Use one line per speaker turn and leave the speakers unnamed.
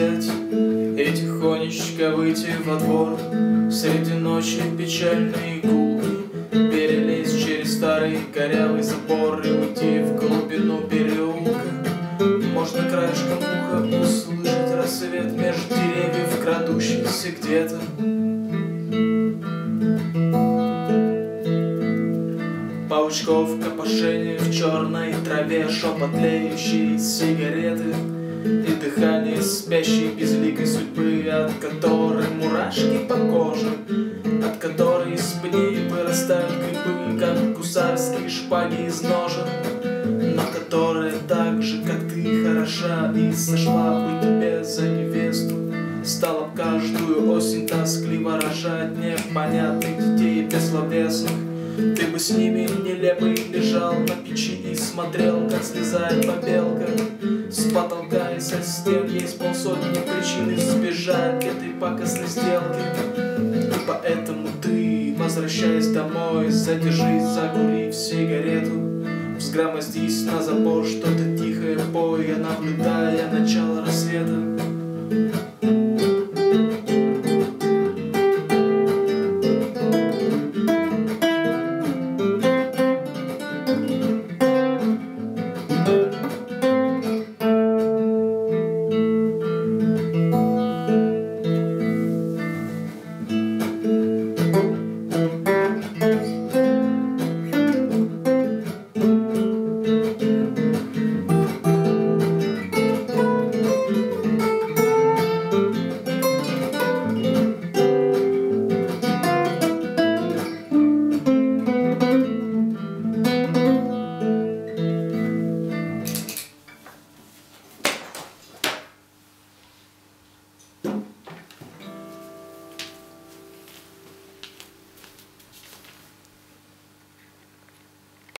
И тихонечко выйти во двор. Среди ночи печальные гулки Перелезть через старый корявый забор И уйти в глубину переулка. Можно краешком уха услышать рассвет Между деревьев, крадущийся где-то. Паучков копошение в черной траве Шепот леющие сигареты И дыхание спящей безликой судьбы От которой мурашки по коже От которой из пней вырастают грибы Как гусарские шпаги из ножен Но которая так же, как ты, хороша И сошла бы тебе за невесту. Стала каждую осень тоскливо рожать Непонятных детей бессловесных ты бы с ними нелепый лежал на печи И смотрел, как слезает побелка. С потолка и со стен есть полсотни причин Избежать этой пакостной сделки. И поэтому ты, возвращаясь домой Задержись, закурив сигарету. Взгромоздись на забор, что-то тихое пой Наблюдая начало рассвета